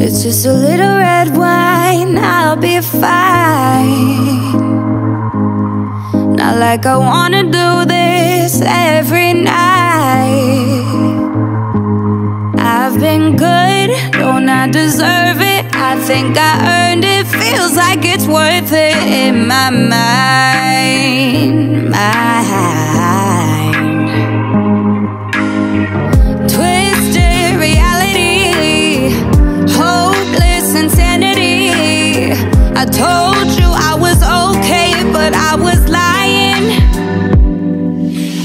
It's just a little red wine, I'll be fine. Not like I wanna do this every night. I've been good deserve it. I think I earned it. Feels like it's worth it In my mind. Mind. Twisted reality. Hopeless insanity. I told you I was okay But I was lying.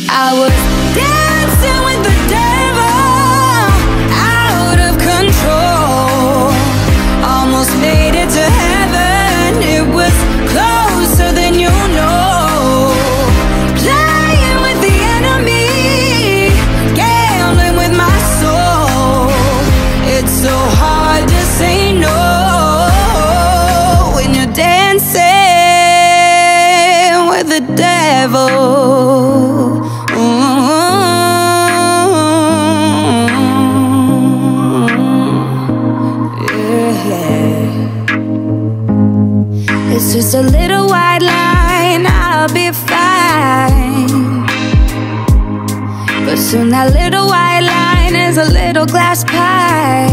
I was dead dancing with the devil. Ooh, yeah. It's just a little white line, I'll be fine. But soon that little white line is a little glass pie.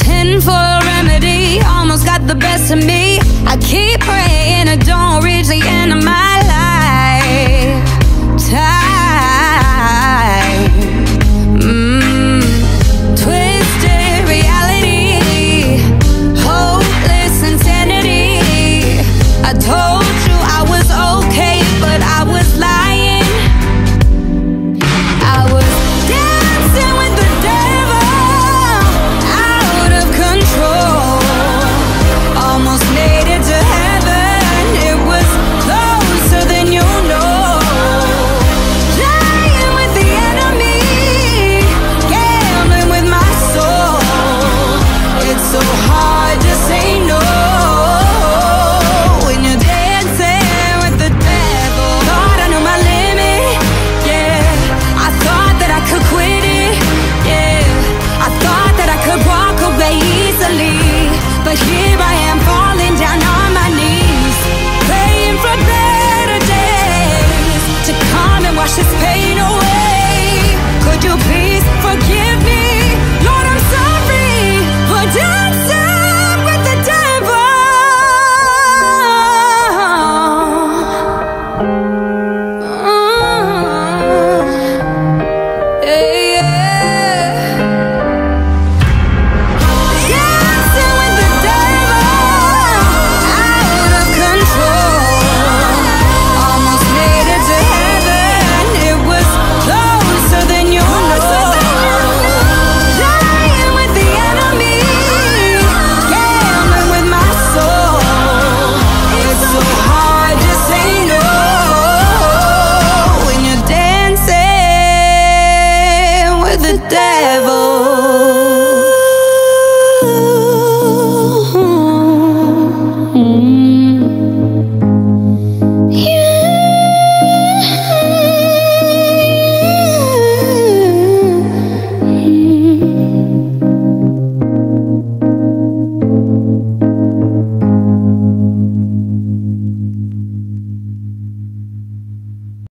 Tenfold mess of me.